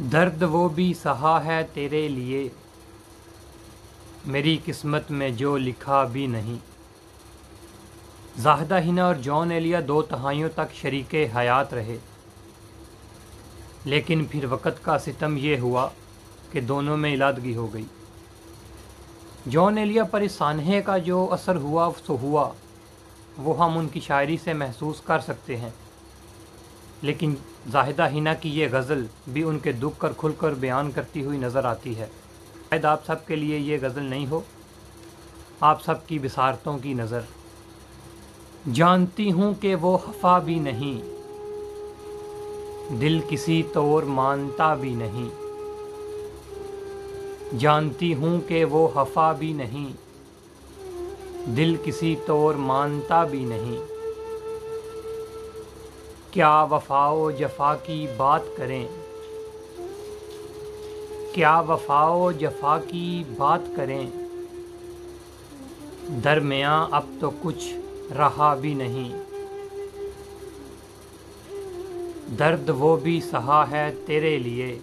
दर्द वो भी सहा है तेरे लिए। मेरी किस्मत में जो लिखा भी नहीं। जाहदा हिना और जॉन एलिया दो तहाइयों तक शरीक हयात रहे। लेकिन फिर वक़्त का सितम ये हुआ कि दोनों में इलादगी हो गई। जॉन एलिया पर इस सानहे का जो असर हुआ, सो हुआ। वो हम उनकी शायरी से महसूस कर सकते हैं। लेकिन जाहिदा हिना की ये गज़ल भी उनके दुख कर, खुल कर बयान करती हुई नज़र आती है। शायद आप सब के लिए ये गज़ल नहीं हो। आप सब की बिसारतों की नज़र। जानती हूँ कि वो हफा भी नहीं। दिल किसी तौर मानता भी नहीं। जानती हूँ कि वो हफा भी नहीं। दिल किसी तौर मानता भी नहीं। क्या वफाओ जफा की बात करें? क्या वफाओ जफा की बात करें? दरमिया अब तो कुछ रहा भी नहीं। दर्द वो भी सहा है तेरे लिए।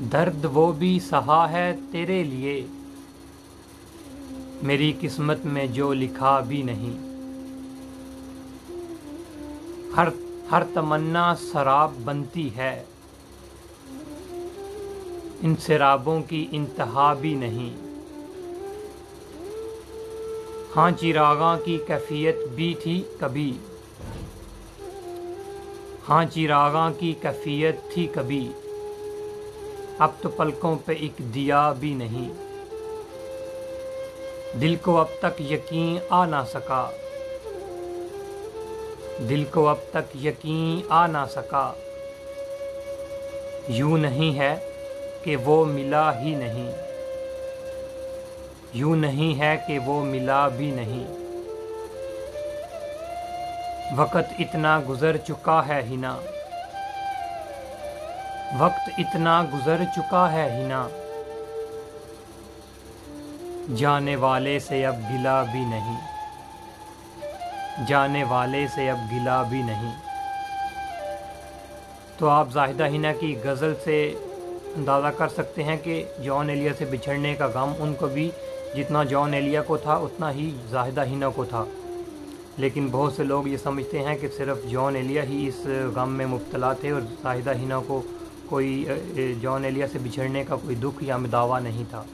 दर्द वो भी सहा है तेरे लिए। मेरी किस्मत में जो लिखा भी नहीं। हर हर तमन्ना शराब बनती है। इन शराबों की इंतहा भी नहीं। हाँ चिरागा की कैफियत भी थी कभी। हाँ चिरागा की कैफियत थी कभी। अब तो पलकों पे एक दिया भी नहीं। दिल को अब तक यकीन आ ना सका। दिल को अब तक यकीन आ ना सका। यूँ नहीं है कि वो मिला ही नहीं। यूँ नहीं है कि वो मिला भी नहीं। वक़्त इतना गुज़र चुका है हिना वक्त इतना गुज़र चुका है हिना जाने वाले से अब गिला भी नहीं। जाने वाले से अब गिला भी नहीं। तो आप जाहिदा हिना की गज़ल से अंदाज़ा कर सकते हैं कि जॉन एलिया से बिछड़ने का गम उनको भी जितना जॉन एलिया को था, उतना ही जाहिदा हिना को था। लेकिन बहुत से लोग ये समझते हैं कि सिर्फ़ जॉन एलिया ही इस गम में मुबतला थे और जाहिदा हिना को कोई जॉन एलिया से बिछड़ने का कोई दुख या दावा नहीं था।